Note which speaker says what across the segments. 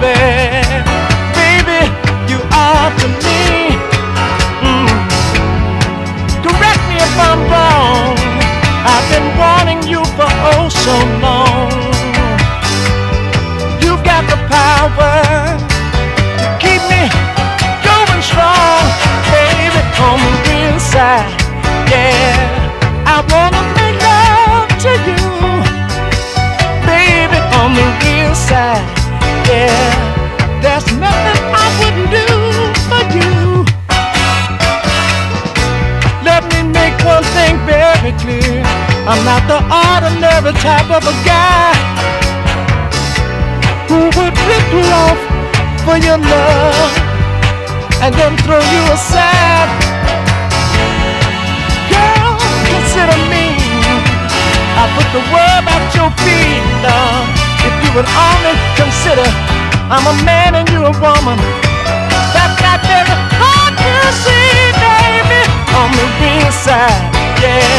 Speaker 1: baby. You are to me. Mm. Correct me if I'm wrong. I've been wanting you for oh so long. You've got the power to keep me going strong, baby. Come yeah. I wanna make love to you, baby, on the real side. There's nothing I wouldn't do for you. Let me make one thing very clear. I'm not the ordinary type of a guy who would rip you off for your love and then throw you aside. Girl, consider me. I put the world at your feet, now. If you would only consider I'm a man and you're a woman. That's not very hard to see, baby. On the real side, yeah.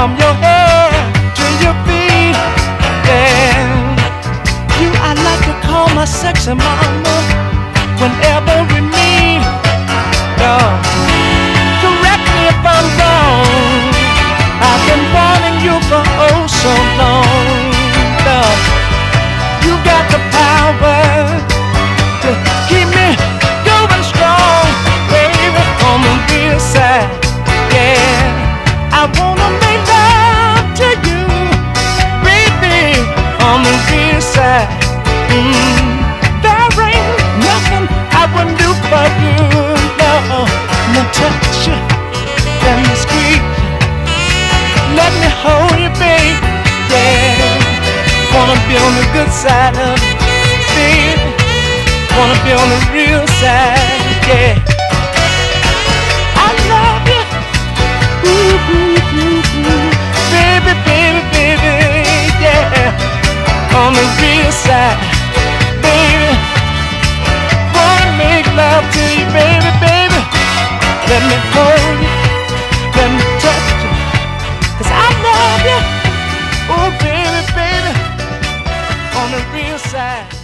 Speaker 1: From your head to your feet. And you, I like to call my sexy mama whenever side of feet Wanna be on the real side, yeah. Let me hold you, let me touch I love you. Oh, baby, baby, on the real side.